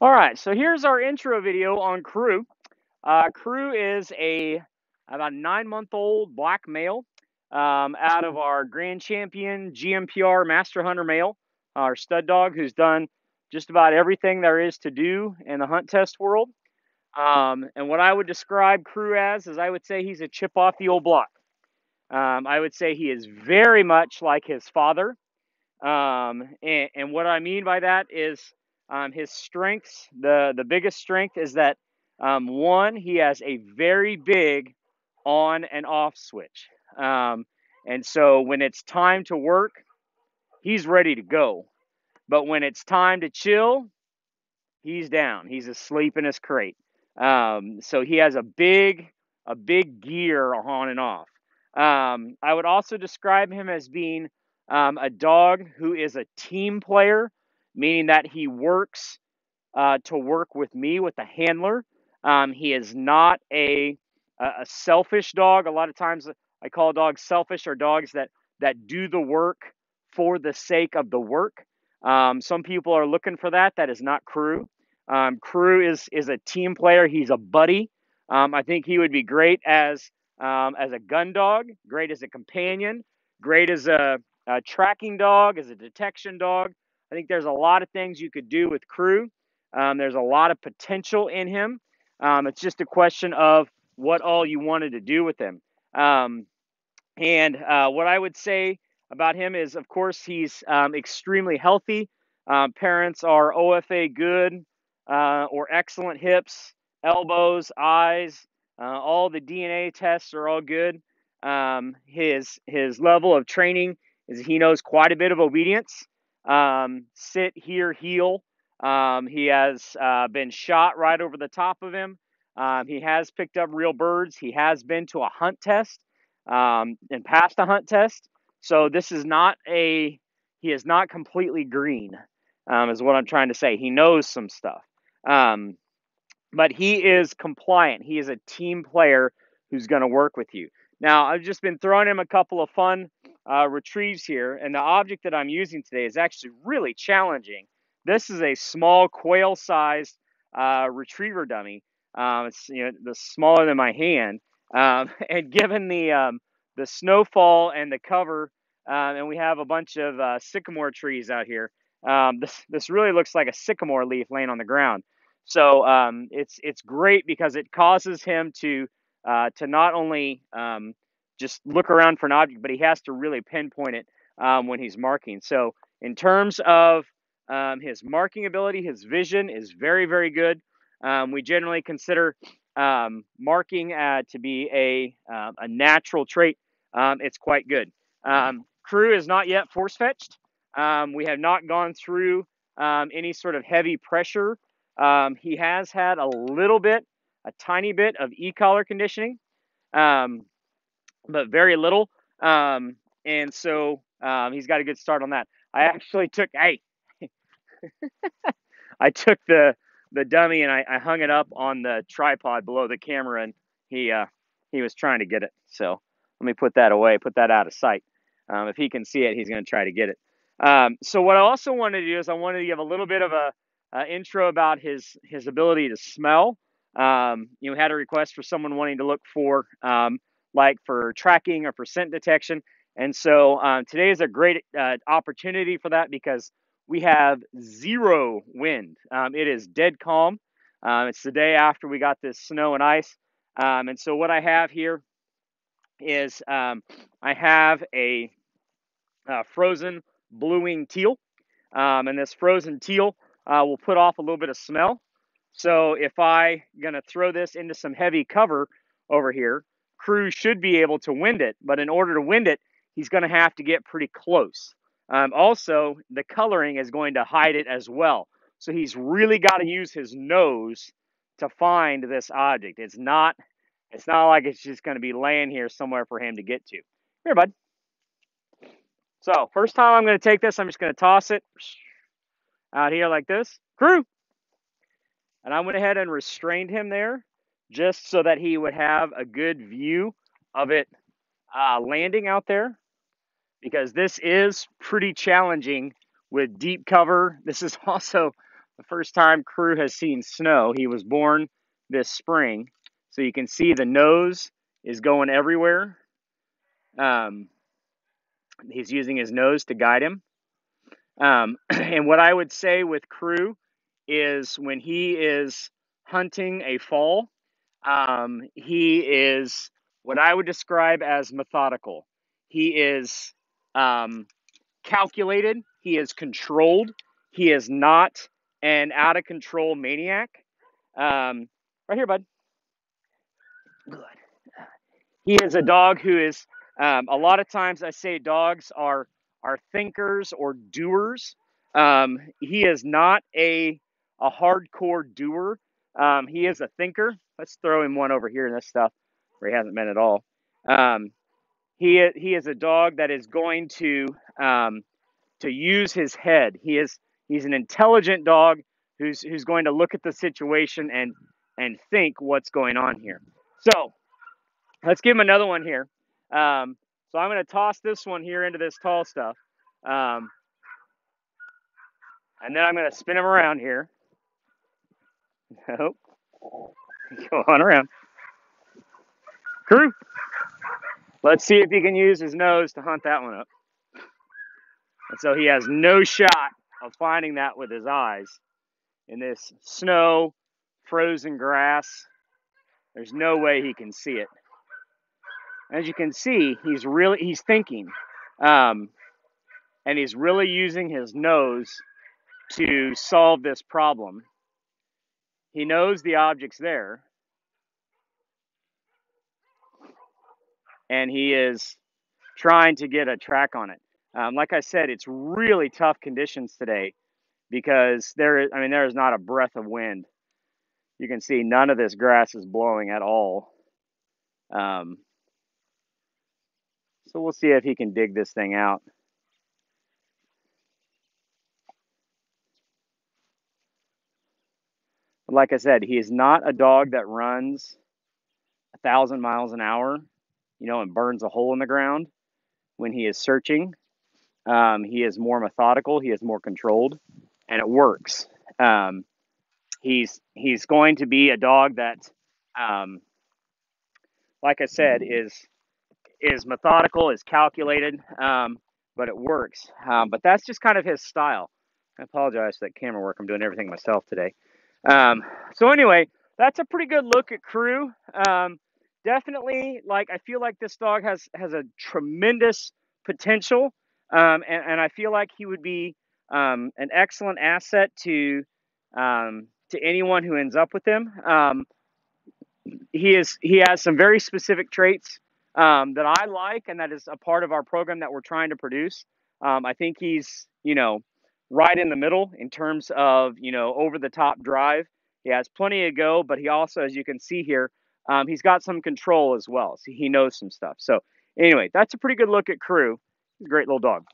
All right, so here's our intro video on Cru. Uh, Cru is a about nine month old black male um, out of our Grand Champion GMPR Master Hunter male, our stud dog who's done just about everything there is to do in the hunt test world. Um, and what I would describe Cru as is I would say he's a chip off the old block. Um, I would say he is very much like his father. Um, and, and what I mean by that is um, his strengths. The the biggest strength is that um, one, he has a very big on and off switch. Um, and so when it's time to work, he's ready to go. But when it's time to chill, he's down. He's asleep in his crate. Um, so he has a big a big gear on and off. Um, I would also describe him as being um, a dog who is a team player, meaning that he works uh, to work with me with the handler. Um, he is not a a selfish dog. A lot of times I call dogs selfish or dogs that that do the work for the sake of the work. Um, some people are looking for that. That is not Cru. Um, Cru is is a team player. He's a buddy. Um, I think he would be great as um, as a gun dog, great as a companion, great as a, a tracking dog, as a detection dog. I think there's a lot of things you could do with Cru. Um, there's a lot of potential in him. Um, it's just a question of what all you wanted to do with him. Um, and uh, what I would say about him is, of course, he's um, extremely healthy. Um, parents are OFA good uh, or excellent hips, elbows, eyes. Uh, all the DNA tests are all good. Um, his his level of training is he knows quite a bit of obedience. Um, sit here, heel. Um, he has uh, been shot right over the top of him. Um, he has picked up real birds. He has been to a hunt test um, and passed a hunt test. So this is not a he is not completely green, um, is what I'm trying to say. He knows some stuff, um, but he is compliant. He is a team player who's going to work with you. Now I've just been throwing him a couple of fun uh, retrieves here, and the object that I'm using today is actually really challenging. This is a small quail-sized uh, retriever dummy. Um, it's you know the smaller than my hand, um, and given the um, the snowfall and the cover, um, and we have a bunch of uh, sycamore trees out here. Um, this this really looks like a sycamore leaf laying on the ground. So um, it's it's great because it causes him to uh, to not only just look around for an object, but he has to really pinpoint it um, when he's marking. So in terms of um, his marking ability, his vision is very very good. Um, we generally consider um, marking uh, to be a um, a natural trait um, it's quite good. Cru is not yet force fetched. We have not gone through any sort of heavy pressure. He has had a little bit, a tiny bit of e-collar conditioning, um, but very little. Um, and so um, he's got a good start on that. I actually took, hey, I took the the dummy and I, I hung it up on the tripod below the camera, and he uh, he was trying to get it. So let me put that away, put that out of sight. Um, if he can see it, he's going to try to get it. Um, so what I also wanted to do is I wanted to give a little bit of a, a intro about his his ability to smell. Um, you know, had a request for someone wanting to look for um, like for tracking or for scent detection, and so um, today is a great uh, opportunity for that because we have zero wind. Um, it is dead calm. Um, it's the day after we got this snow and ice, um, and so what I have here is um, I have a, uh frozen blue wing teal, um, and this frozen teal uh, will put off a little bit of smell. So if I gonna throw this into some heavy cover over here, Cru should be able to wind it, but in order to wind it, he's gonna have to get pretty close. Um, also, the coloring is going to hide it as well. So he's really got to use his nose to find this object. It's not it's not like it's just going to be laying here somewhere for him to get to. Here, bud. So, first time I'm going to take this, I'm just going to toss it out here like this. Cru! And I went ahead and restrained him there just so that he would have a good view of it uh, landing out there because this is pretty challenging with deep cover. This is also the first time Cru has seen snow. He was born this spring, so you can see the nose is going everywhere. Um, he's using his nose to guide him. Um, and what I would say with Cru is when he is hunting a fall, um, he is what I would describe as methodical. He is um, calculated, he is controlled, he is not an out of control maniac. Um, right here, bud. Good. He is a dog who is, um, a lot of times I say dogs are, are thinkers or doers. Um, he is not a, a hardcore doer. Um, he is a thinker. Let's throw him one over here in this stuff where he hasn't been at all. Um, he he is a dog that is going to um, to use his head. He is he's an intelligent dog who's who's going to look at the situation and and think what's going on here. So let's give him another one here. Um, so I'm going to toss this one here into this tall stuff, um, and then I'm going to spin him around here. Nope. Go around. Cru. Let's see if he can use his nose to hunt that one up. And so he has no shot of finding that with his eyes in this snow, frozen grass. There's no way he can see it. As you can see, he's really he's thinking, um, and he's really using his nose to solve this problem. He knows the object's there, and he is trying to get a track on it. Um, like I said, it's really tough conditions today because there is, I mean, there is not a breath of wind. You can see none of this grass is blowing at all. Um, so we'll see if he can dig this thing out. Like I said, he is not a dog that runs a thousand miles an hour you know, and burns a hole in the ground when he is searching. Um, he is more methodical. He is more controlled, and it works. Um, he's he's going to be a dog that, um, like I said, is is methodical, is calculated, um, but it works. Um, but that's just kind of his style. I apologize for that camera work. I'm doing everything myself today. Um, so anyway, that's a pretty good look at Cru. Um, definitely like I feel like this dog has has a tremendous potential, um, and, and I feel like he would be um, an excellent asset to um, to anyone who ends up with him. Um, he is he has some very specific traits um, that I like, and that is a part of our program that we're trying to produce. Um, I think he's you know right in the middle in terms of you know over the top drive. He has plenty of go, but he also, as you can see here, um, he's got some control as well. So he knows some stuff. So anyway, that's a pretty good look at Cru. He's a great little dog.